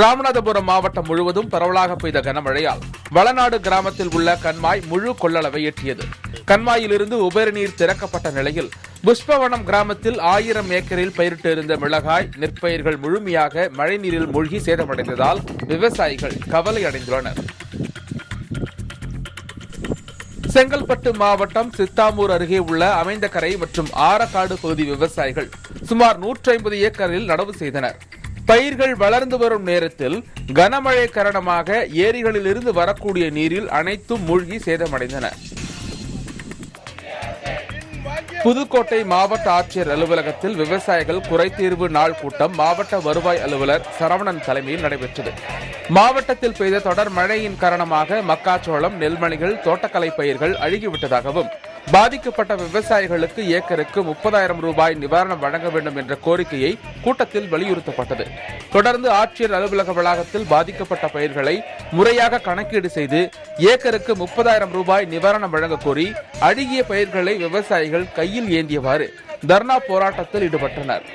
ராமநாதபுரம் மாவட்டம் முழுவதும் பரவலாக பெய்த கனமழையால் வளநாடு கிராமத்தில் உள்ள கண்மாய் முழு கொள்ளளவை எட்டியது. கண்மாயிலிருந்து உபரி நீர் திறக்கப்பட்ட நிலையில் புஷ்பவனம் கிராமத்தில் ஆயிரம் ஏக்கரில் பயிரிட்டு இருந்த மிளகாய் நெற்பயிர்கள் முழுமையாக மழைநீரில் மூழ்கி சேதமடைந்ததால் விவசாயிகள் கவலை அடைந்துள்ளனர். செங்கல்பட்டு மாவட்டம் சித்தாமூர் அருகே உள்ள அமைந்தகரை மற்றும் ஆரக்காடு பகுதி விவசாயிகள் சுமார் 150 ஏக்கரில் நடவு செய்தனர். பயிர்கள் வளர்ந்து வரும் நேரத்தில் கனமழை காரணமாக ஏரிகளிலிருந்து வரக்கூடிய நீரில் அனைத்தும் மூழ்கி சேதமடைந்தன. புதுக்கோட்டை மாவட்ட ஆட்சியர் அலுவலகத்தில் விவசாயிகள் குறைதீர்வு நாள் கூட்டம் மாவட்ட வருவாய் அலுவலர் சரவணன் தலைமையில் நடைபெற்றது. மாவட்டத்தில் பெய்த தொடர் மழையின் காரணமாக மக்காச்சோளம் நெல்மணிகள் தோட்டக்கலை பயிர்கள் அழுகிவிட்டதாகவும் பாதிக்கப்பட்ட விவசாயிகளுக்கு ஏக்கருக்கு முப்பதாயிரம் ரூபாய் நிவாரணம் வழங்க வேண்டும் என்ற கோரிக்கையை கூட்டத்தில் வலியுறுத்தப்பட்டது. தொடர்ந்து ஆட்சியர் அலுவலக வளாகத்தில் பாதிக்கப்பட்ட பயிர்களை முறையாக கணக்கீடு செய்து ஏக்கருக்கு முப்பதாயிரம் ரூபாய் நிவாரணம் வழங்க கோரி அழுகிய பயிர்களை விவசாயிகள் கையில் ஏந்தியவாறு தர்ணா போராட்டத்தில் ஈடுபட்டனர்.